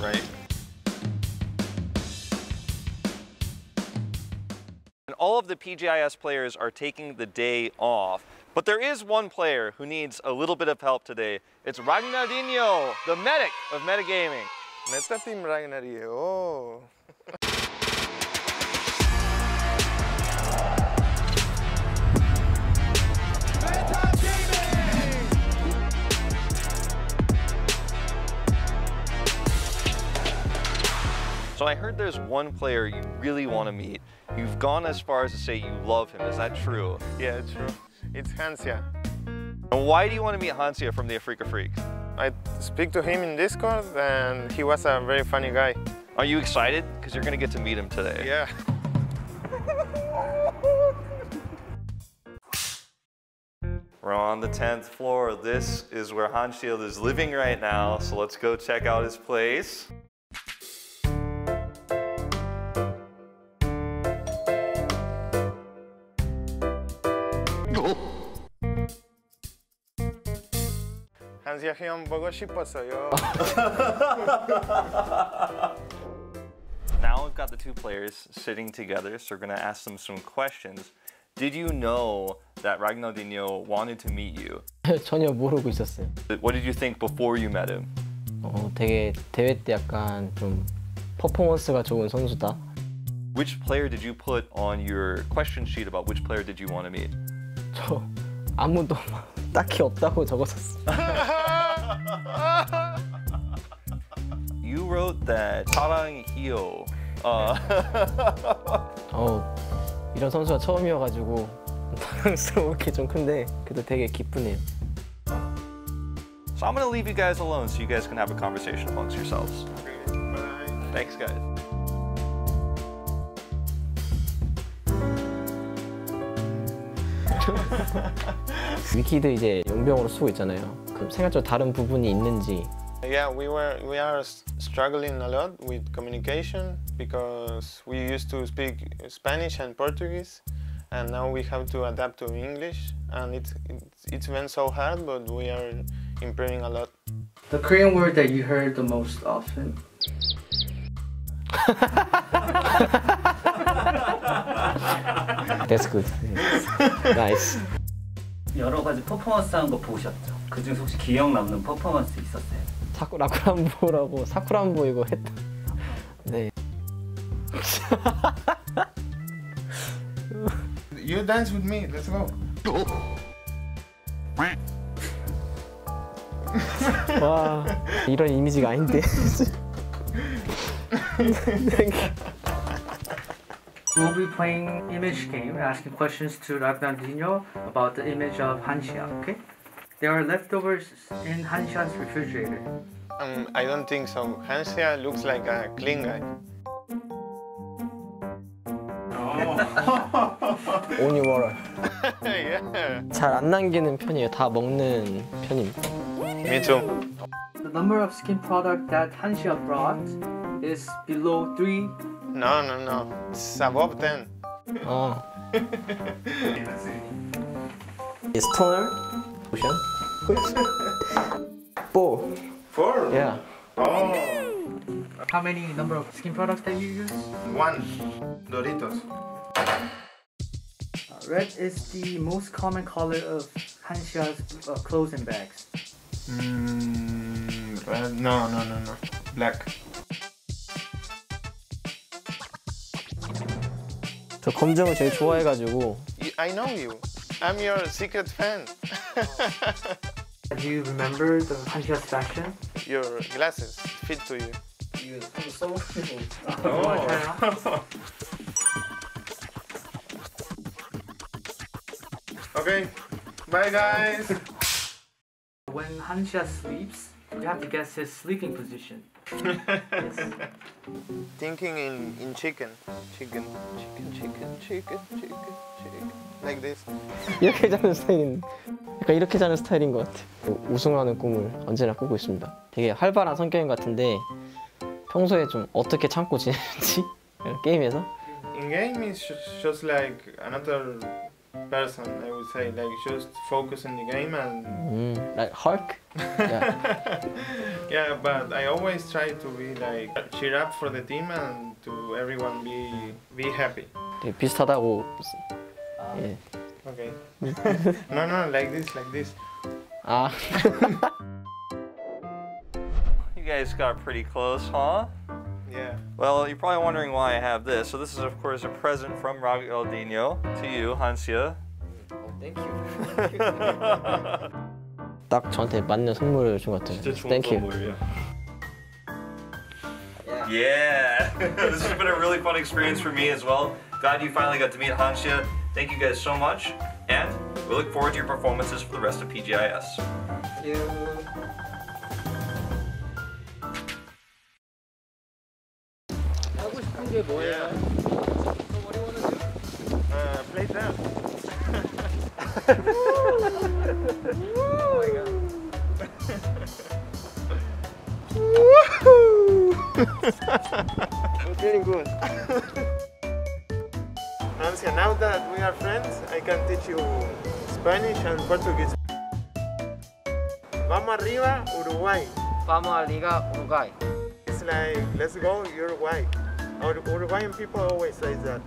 right. And all of the PGIS players are taking the day off. But there is one player who needs a little bit of help today. It's Ragnaldinho, the medic of META Gaming. Metateam Ragnario. Oh. So I heard there's one player you really want to meet. You've gone as far as to say you love him. Is that true? Yeah, it's true. It's Hansia. And why do you want to meet Hansia from the Afreeca Freecs? I speak to him in Discord and he was a very funny guy. Are you excited? Because you're going to get to meet him today. Yeah. We're on the 10th floor. This is where Hansia is living right now. So let's go check out his place. 한시아 형 보고 싶었어요. Now we've got the two players sitting together, so we're gonna ask them some questions. Did you know that Ragnardinho wanted to meet you? 전혀 모르고 있었어요. What did you think before you met him? 어, 되게 대회 때 약간 좀 퍼포먼스가 좋은 선수다. Which player did you put on your question sheet about which player did you want to meet? 저 아무도 막 딱히 없다고 적었었어. You wrote that 사랑해요. Uh, 어, 이런 선수가 처음이어가지고 당황스러울 게좀 큰데 그래도 되게 기쁘네요. so I'm gonna leave you guys alone so you guys can have a conversation amongst yourselves. Bye. Thanks, guys. 위키드 이제 용병으로 쓰고 있잖아요. 그럼 생각적으로 다른 부분이 있는지 Yeah, we were we are s- struggling a lot with communication because we used to speak Spanish and Portuguese, and now we have to adapt to English, and it's it's, it's been so hard, but we are improving a lot. The Korean word that you heard the most often. That's good. Nice. 여러 가지 퍼포먼스 한거 보셨죠? 그 중에서 혹시 기억 남는 퍼포먼스 있었어요? 사쿠 라쿠란보라고 사쿠란보 이거 했다. 네. You dance with me. Let's go. 와 이런 이미지가 아닌데. We'll be playing image game, asking questions to Ragnaldinho about the image of Hansia, okay? There are leftovers in Hansia's refrigerator. Um, I don't think so. Hansia looks like a clean guy. 온이 워럴 잘안 남기는 편이에요 다 먹는 편입니다 Me too The number of skin product that Hansia brought is below 3 no, no, no. Ça va. Oh. it's toner. Lotion. Four. Four? Yeah. Oh. How many number of skin products that you use? One. Doritos. Uh, red is the most common color of Hansia's uh, clothes and bags. Mm, red, no, no, no, no. Black. 저 검정을 제일 좋아해가지고. I know you. I'm your secret fan. Do you remember the Hansia fashion? Your glasses fit to you. You I'm oh. okay, bye guys. When Hansia sleeps, you have to guess his sleeping position. yes. Thinking in, in chicken. Chicken, chicken, chicken, chicken, chicken, chicken. Like this. 이렇게 자는 스타일인 약간 이렇게 자는 스타일인 것 같아. 우승하는 꿈을 언제나 꾸고 있습니다. 되게 활발한 성격인 것 같은데 평소에 좀 어떻게 참고 지내는지 게임에서 In game, it's just, like another person, I would say. Like just focus on the game and 음, like Hulk? Yeah. Yeah, but I always try to be like cheer up for the team and to everyone be be happy. 네, 비슷하다고. 아. 예. Okay. no, no, like this, like this. Ah. you guys got pretty close, huh? Yeah. Well, you're probably wondering why I have this. So this is, of course, a present from Ragnaldinho to you, Hansia. Thank you. 딱 저한테 맞는 선물을 같아요. 진짜 좋은 Thank 선물이야. You. Yeah, this has been a really fun experience for me as well. Glad you finally got to meet Hansia. Thank you guys so much, and we look forward to your performances for the rest of PGIS. Thank you. Yeah. Uh, play that. I'm feeling good. Ancia, now that we are friends, I can teach you Spanish and Portuguese. Vamos arriba, Uruguay. Vamos a Liga Uruguay. It's like, let's go, Uruguay. Our Uruguayan people always say that.